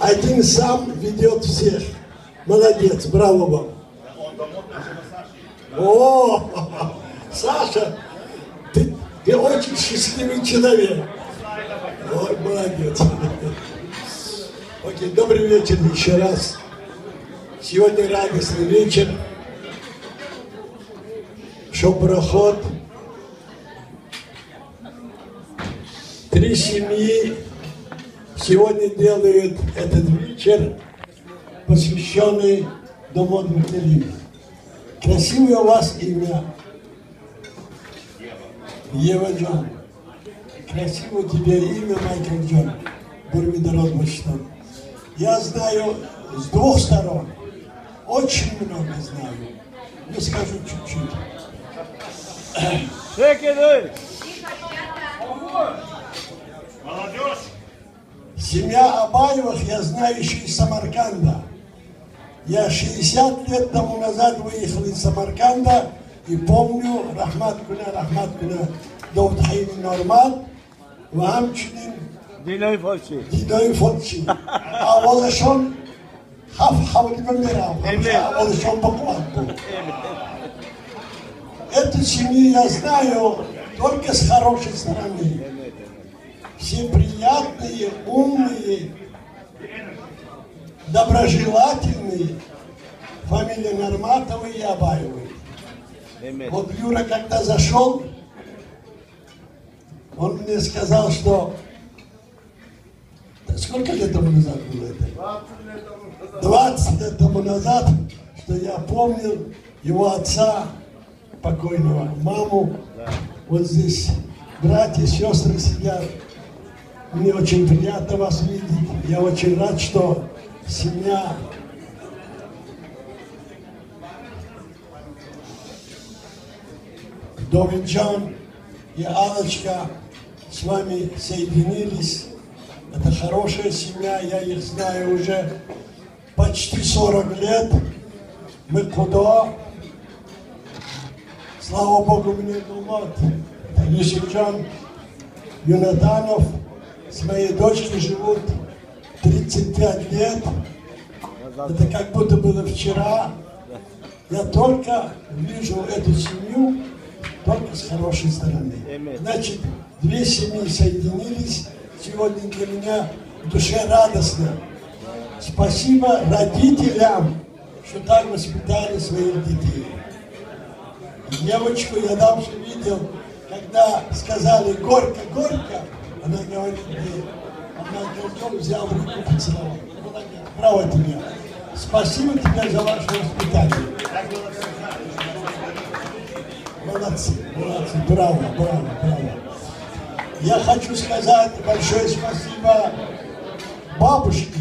один сам ведет всех. Молодец, браво вам. О, Саша, ты, ты очень счастливый человек. Ой, молодец. Окей, добрый вечер еще раз. Сегодня радостный вечер. Шоу-проход. Три семьи сегодня делают этот вечер, посвященный Дому Дмитрия. Красивое у вас имя. Ева Джон. Красивое у тебя имя, Майкл Джон. Бурмидород Вашингтон. Я знаю с двух сторон. Очень много знаю. Не скажу чуть-чуть. Молодежь! Семья Абаевых я знаю еще из Самарканда. Я 60 лет тому назад выехал из Самарканда и помню Рахмат Куна, Рахмат Куна, Давуд Хаим Нормат, و همچنین دینای فارسی دیدای فوتچی آوازشون هفت حوالی بمیرم همیشه آوازشون بقوت بود Эту семью я знаю только с хорошей стороны. Все приятные, умные, доброжелательные. Фамилия Норматовой и Абаевой. Mehmet. Вот Юра, когда зашел, он мне сказал, что... Сколько лет тому назад было это? 20 лет тому назад, что я помнил его отца, покойного, маму. Вот здесь братья, сестры сидят. Мне очень приятно вас видеть. Я очень рад, что семья Довиджан и Алочка с вами соединились. Это хорошая семья, я их знаю уже почти 40 лет. Мы куда? Слава Богу, мне думают. Юсифджан Юнатанов с моей дочкой живут 35 лет. Это как будто было вчера. Я только вижу эту семью только с хорошей стороны. Значит, две семьи соединились. Сегодня для меня в душе радостно. Спасибо родителям, что так воспитали своих детей. Девочку я давно видел, когда сказали горько-горько, она говорит, «Нет». она горьком взял руку поцеловал. Молодец, браво тебе. Спасибо тебе за ваше воспитание. Молодцы, молодцы, браво, браво, браво. Я хочу сказать большое спасибо бабушке